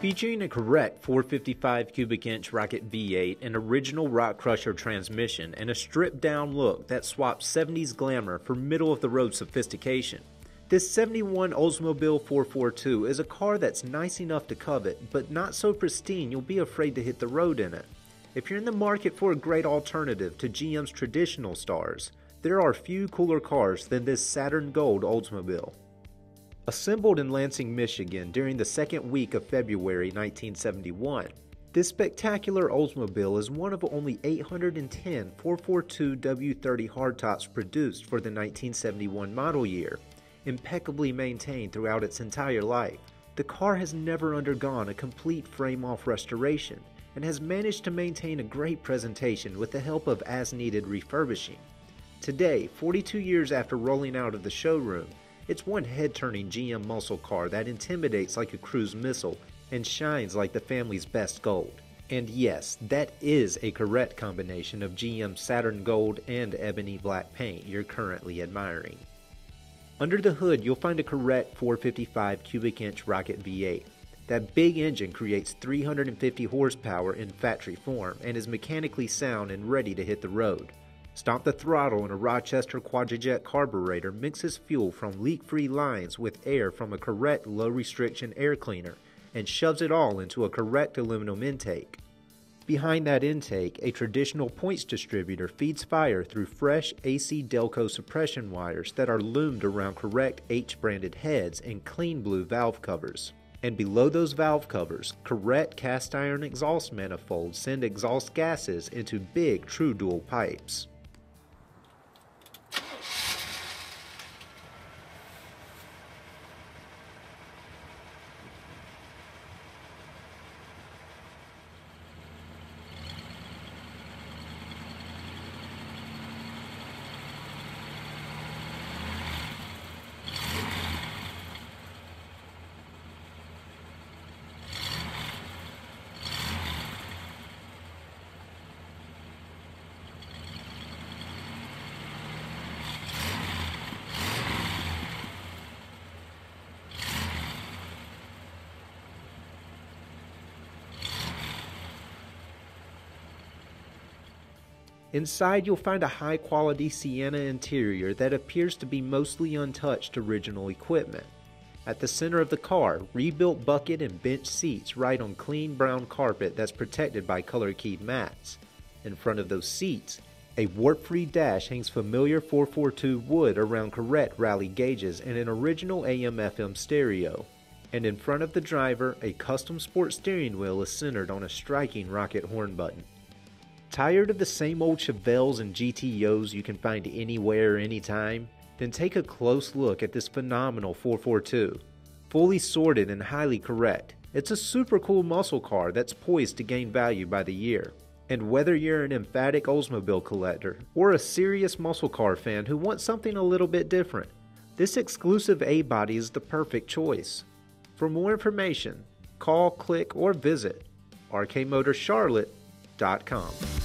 Featuring a correct 455 cubic inch Rocket V8, an original Rock Crusher transmission, and a stripped down look that swaps 70s glamour for middle of the road sophistication. This 71 Oldsmobile 442 is a car that's nice enough to covet, but not so pristine you'll be afraid to hit the road in it. If you're in the market for a great alternative to GM's traditional stars, there are few cooler cars than this Saturn Gold Oldsmobile. Assembled in Lansing, Michigan during the second week of February 1971, this spectacular Oldsmobile is one of only 810 442 W30 hardtops produced for the 1971 model year, impeccably maintained throughout its entire life. The car has never undergone a complete frame-off restoration and has managed to maintain a great presentation with the help of as-needed refurbishing. Today, 42 years after rolling out of the showroom, it's one head turning GM muscle car that intimidates like a cruise missile and shines like the family's best gold. And yes, that is a correct combination of GM Saturn Gold and ebony black paint you're currently admiring. Under the hood, you'll find a correct 455 cubic inch Rocket V8. That big engine creates 350 horsepower in factory form and is mechanically sound and ready to hit the road. Stomp the throttle and a Rochester Quadrajet carburetor mixes fuel from leak-free lines with air from a correct low-restriction air cleaner and shoves it all into a correct aluminum intake. Behind that intake, a traditional points distributor feeds fire through fresh AC Delco suppression wires that are loomed around correct H-branded heads and clean blue valve covers. And below those valve covers, correct cast iron exhaust manifolds send exhaust gases into big true dual pipes. Inside, you'll find a high quality Sienna interior that appears to be mostly untouched original equipment. At the center of the car, rebuilt bucket and bench seats ride on clean brown carpet that's protected by color keyed mats. In front of those seats, a warp free dash hangs familiar 442 wood around correct rally gauges and an original AM FM stereo. And in front of the driver, a custom sport steering wheel is centered on a striking rocket horn button. Tired of the same old Chevelles and GTOs you can find anywhere, anytime? Then take a close look at this phenomenal 442. Fully sorted and highly correct, it's a super cool muscle car that's poised to gain value by the year. And whether you're an emphatic Oldsmobile collector or a serious muscle car fan who wants something a little bit different, this exclusive A body is the perfect choice. For more information, call, click, or visit rkmotorscharlotte.com.